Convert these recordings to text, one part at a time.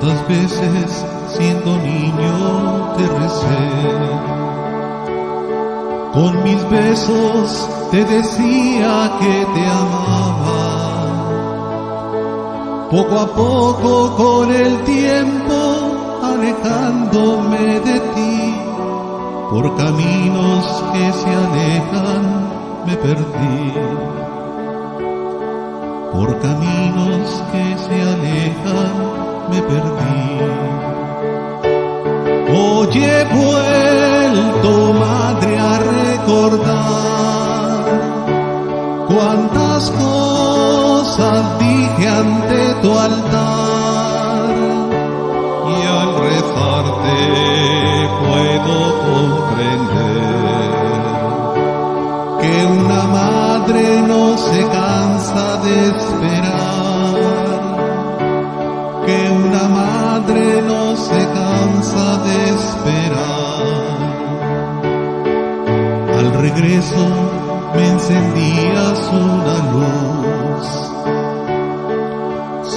veces siendo niño te recé. Con mis besos te decía que te amaba. Poco a poco con el tiempo alejándome de ti, por caminos que se alejan me perdí. Por caminos que se alejan me perdí. Hoy he vuelto, madre, a recordar cuántas cosas dije ante tu altar y al rezarte puedo comprender que una madre no se cansa de regreso me encendías una luz,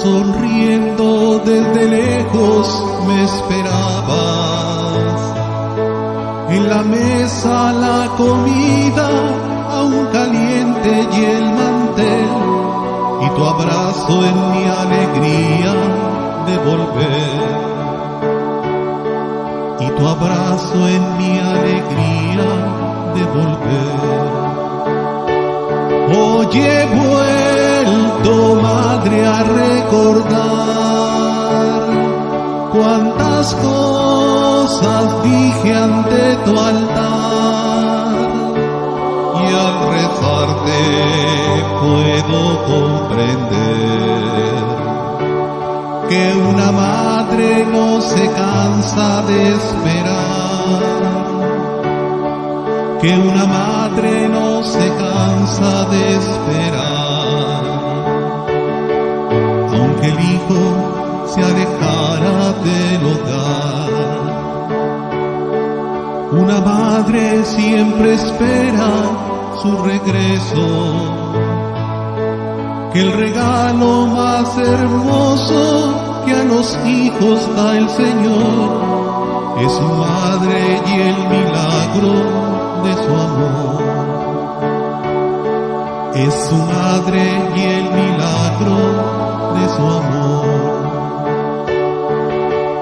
sonriendo desde lejos me esperabas. En la mesa la comida aún caliente y el mantel. Y tu abrazo en mi alegría de volver. Y tu abrazo en mi alegría de volver. Hoy he vuelto, madre, a recordar cuántas cosas dije ante tu altar y al rezarte puedo comprender que una madre no se cansa de esperar, que una madre no se cansa de esperar, aunque el hijo se alejara del hogar. Una madre siempre espera su regreso que el regalo más hermoso que a los hijos da el Señor es su madre y el milagro Es su madre y el milagro de su amor.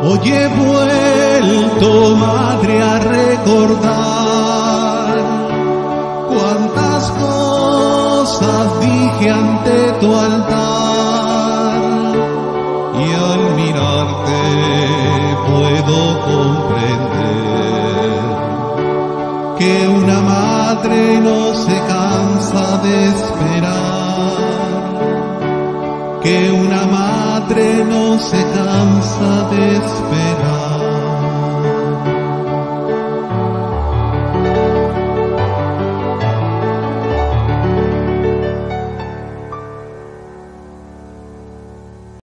Hoy he vuelto, madre, a recordar cuántas cosas dije ante tu altar y al mirarte puedo comprender que una madre no se cansa de esperar, que una madre no se cansa de esperar.